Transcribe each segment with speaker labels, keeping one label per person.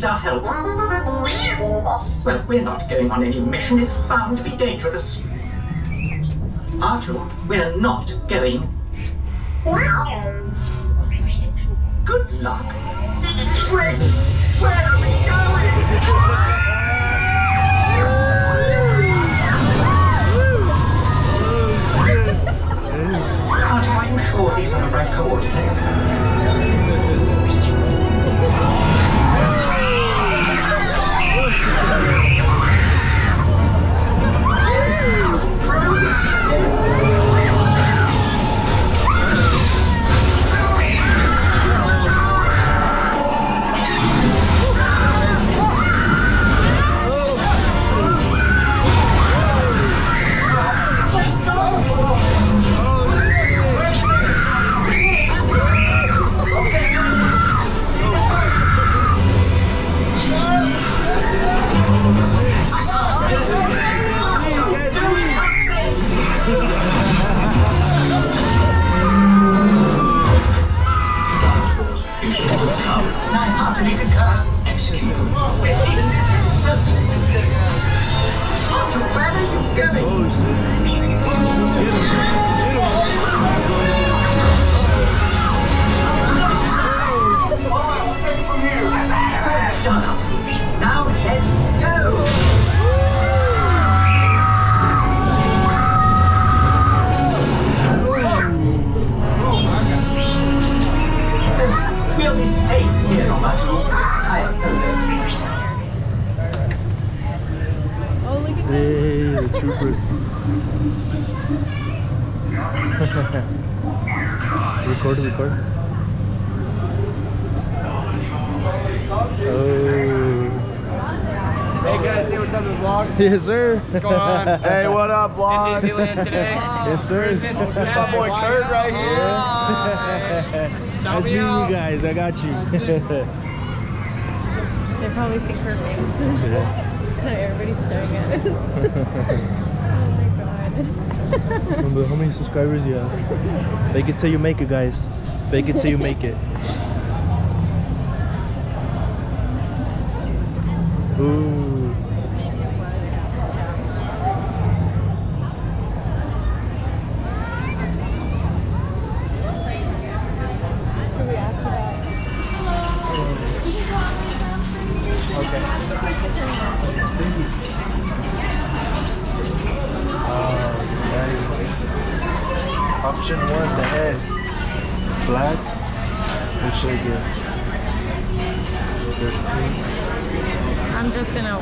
Speaker 1: needs our help. Well, we're not going on any mission. It's bound to be dangerous. Artoo, we're not going. Good luck. Wait! Where are we going? Artoo, are you sure these are the right coordinates?
Speaker 2: Yes, sir.
Speaker 3: What's going on?
Speaker 4: Hey, what up,
Speaker 3: In
Speaker 4: vlog?
Speaker 3: New Zealand today.
Speaker 2: Yes, sir.
Speaker 3: Cruising.
Speaker 4: That's my boy Kurt right here.
Speaker 2: Nice meeting you guys. I got you.
Speaker 5: They probably think we're famous. Everybody's staring at us. oh my god.
Speaker 2: Remember how many subscribers you have? Fake it till you make it, guys. Fake it till you make it. Ooh.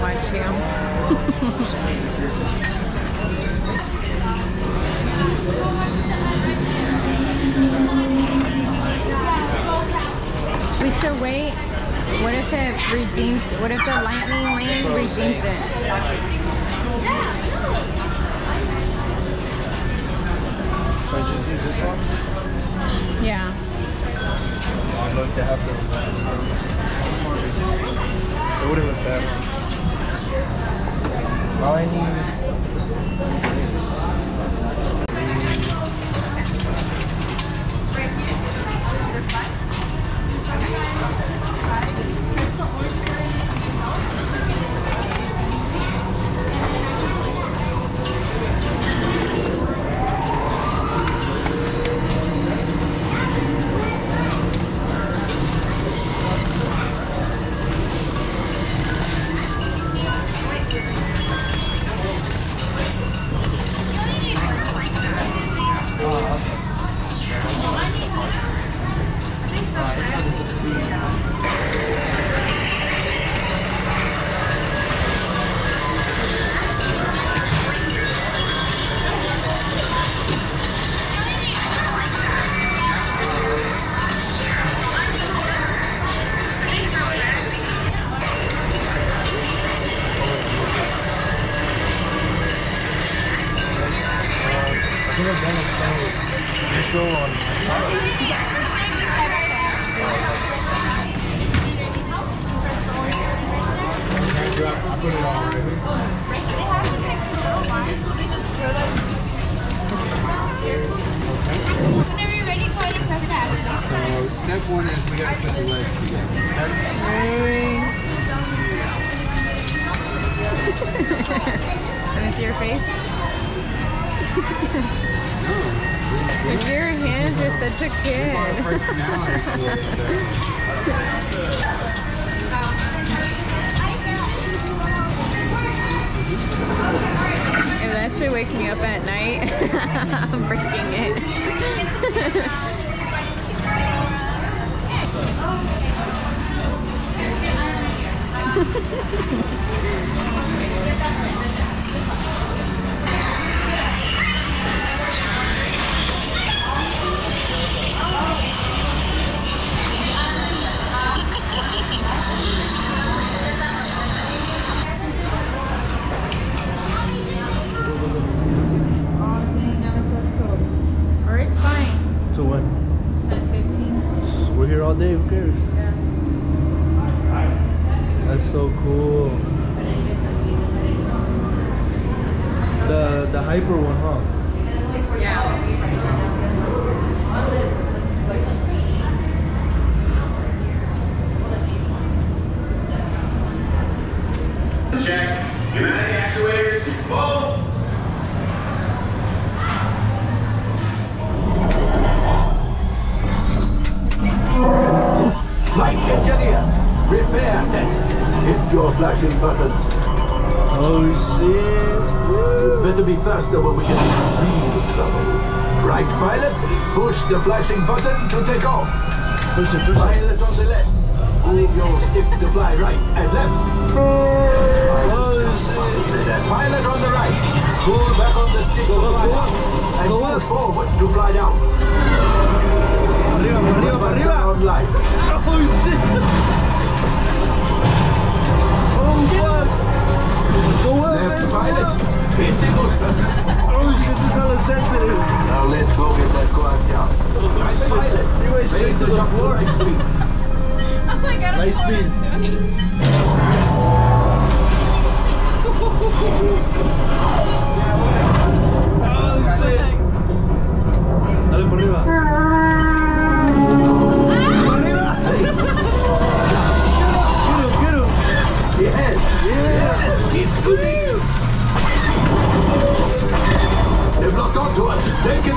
Speaker 5: You. We should wait. What if it redeems? What if the lightning lane redeems it?
Speaker 2: Should I just use this one?
Speaker 5: Yeah.
Speaker 2: I'd love to have them. It wouldn't look bad. All I need.
Speaker 3: Crystal orange. One is we gotta put the legs together.
Speaker 5: Let me see your face. Your hands, you're such a kid. If that shit wakes me up at night, I'm breaking it.
Speaker 2: So what?
Speaker 5: 10, 15.
Speaker 2: We're here all day. Who cares? That's so cool. The the hyper one, huh?
Speaker 5: Yeah.
Speaker 4: Flashing button.
Speaker 2: Oh shit!
Speaker 4: You better be faster when we get in real trouble. Right, pilot? Push the flashing button to take off.
Speaker 2: Push it, push it.
Speaker 4: Pilot on the left. Move your stick to fly right and left.
Speaker 2: Oh shit!
Speaker 4: Pilot on the right. Pull back on the stick to fly up. And
Speaker 2: Go
Speaker 4: pull forward to fly down.
Speaker 2: Arriba, arriba, arriba! Oh shit! Go up,
Speaker 4: Left
Speaker 2: man!
Speaker 4: pilot. Hit the booster.
Speaker 2: Oh this is hella sensitive.
Speaker 4: Now let's go get that
Speaker 2: him, get him!
Speaker 4: Yes. Yes. Keep shooting. They've locked onto us. Take.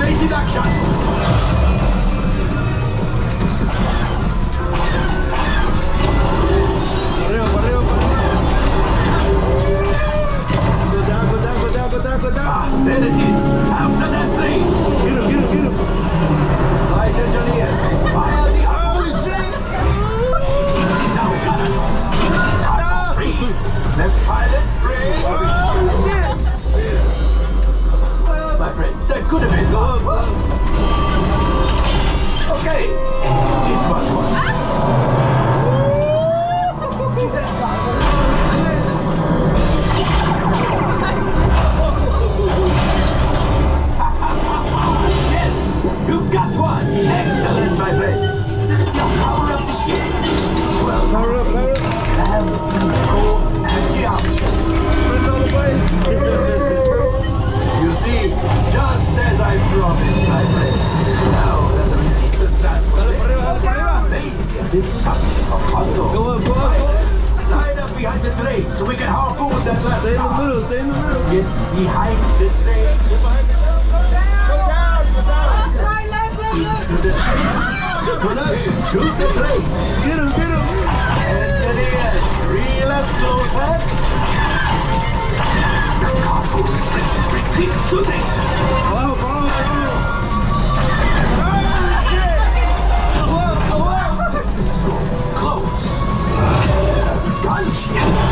Speaker 4: So we can harpoon that last
Speaker 2: Stay in the middle, stay in the middle!
Speaker 4: Get behind the train. Get behind the. Go down, go down, go down. Into the train. Production, shoot the train.
Speaker 2: Get him, get him!
Speaker 4: Engineers, reel us closer. Keep shooting.
Speaker 2: Follow, follow, follow! Shit! Go up, go up!
Speaker 4: So close. Punch.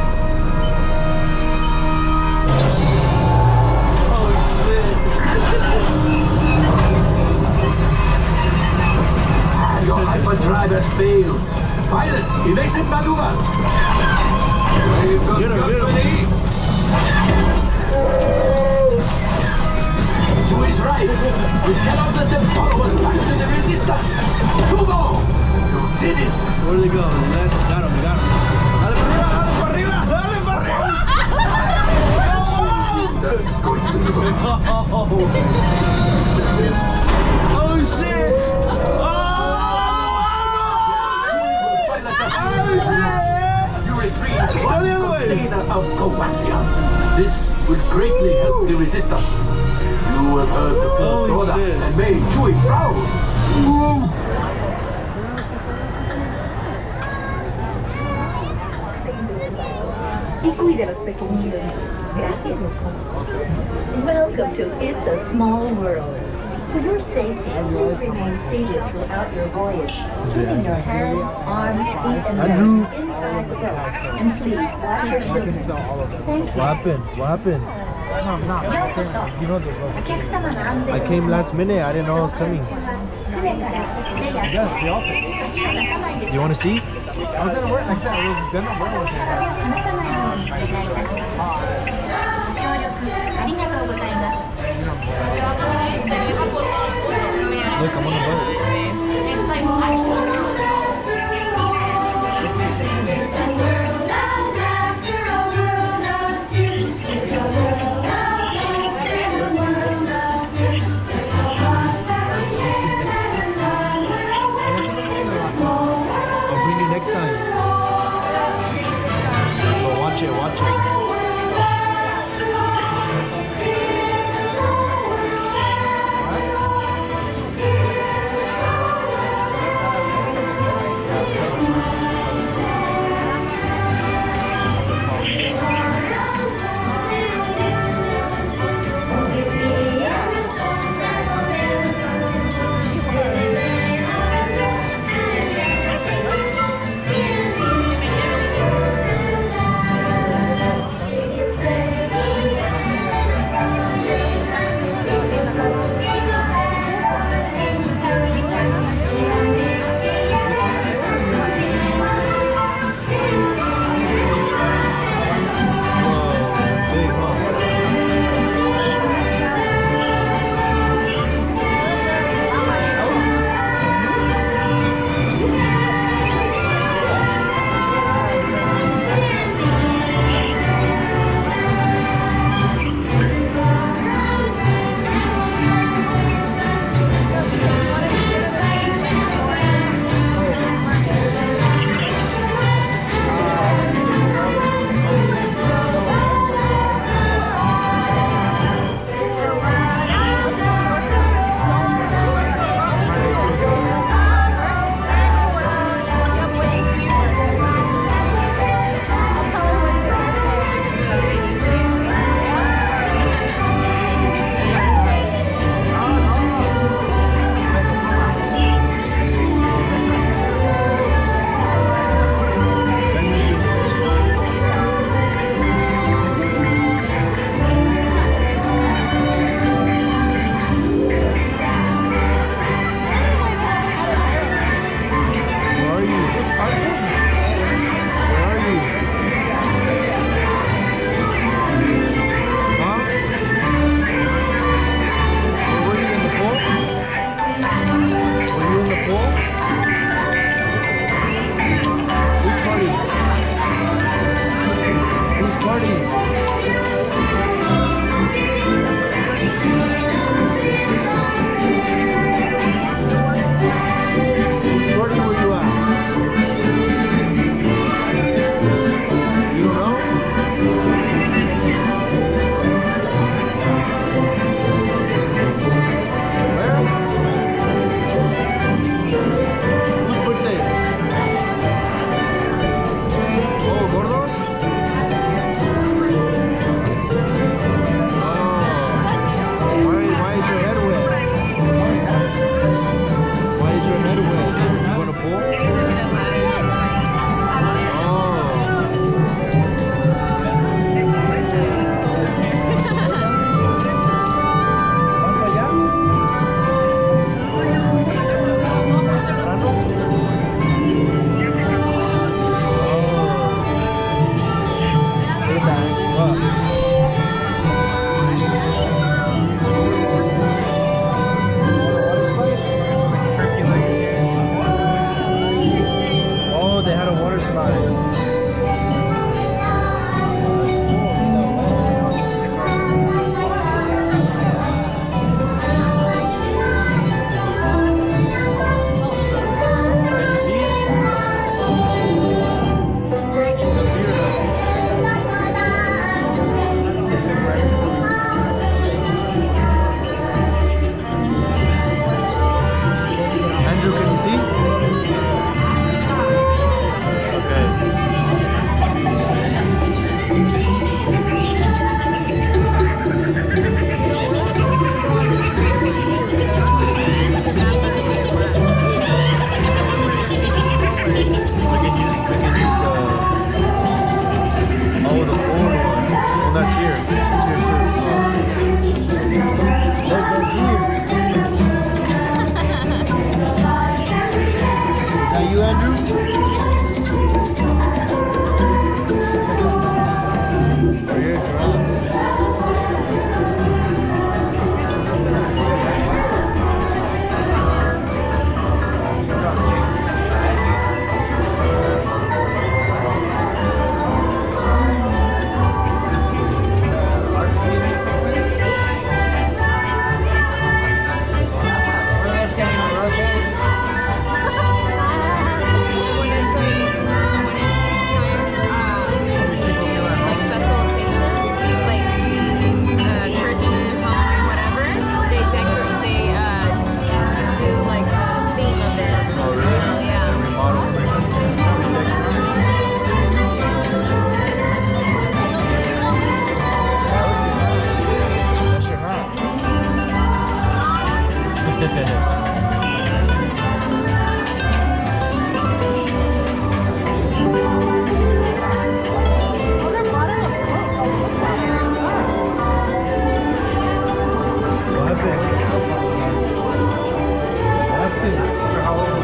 Speaker 5: y cuide a los pequeñitos. Gracias. Welcome to It's a Small World. For your safety, please remain seated throughout your voyage, keeping your hands, arms, feet, and
Speaker 2: Andrew.
Speaker 5: legs inside the boat. And please watch your children. Thank you.
Speaker 2: What happened? What happened? You know the I came last minute. I didn't know I was coming. Yeah, the office. You want to see?
Speaker 3: I was gonna work like that. I was gonna work with you.
Speaker 5: ありがとうございます。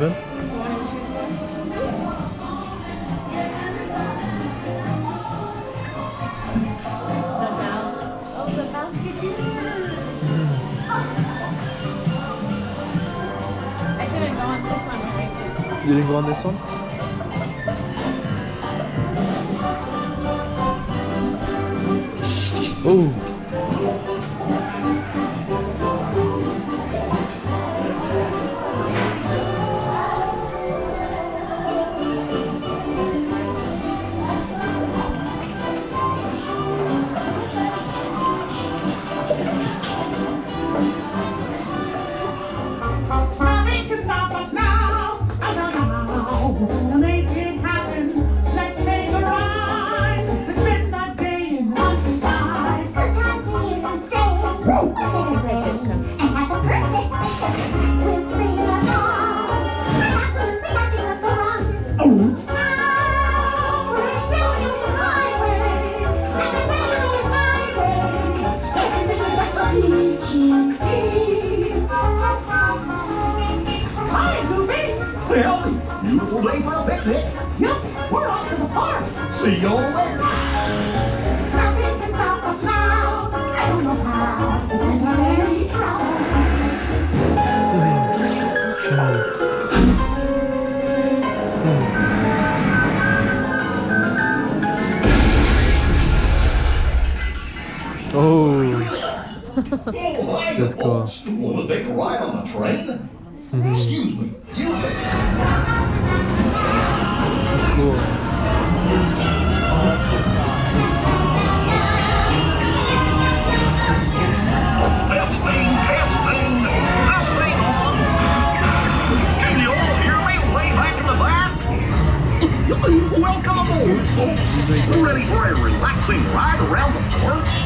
Speaker 6: haben Oh.
Speaker 7: hey,
Speaker 2: That's cool.
Speaker 7: You want to take a ride on the train? Excuse me. You.
Speaker 2: That's cool.
Speaker 7: Welcome aboard, folks. Ready for a relaxing ride around the park?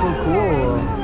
Speaker 2: so cool.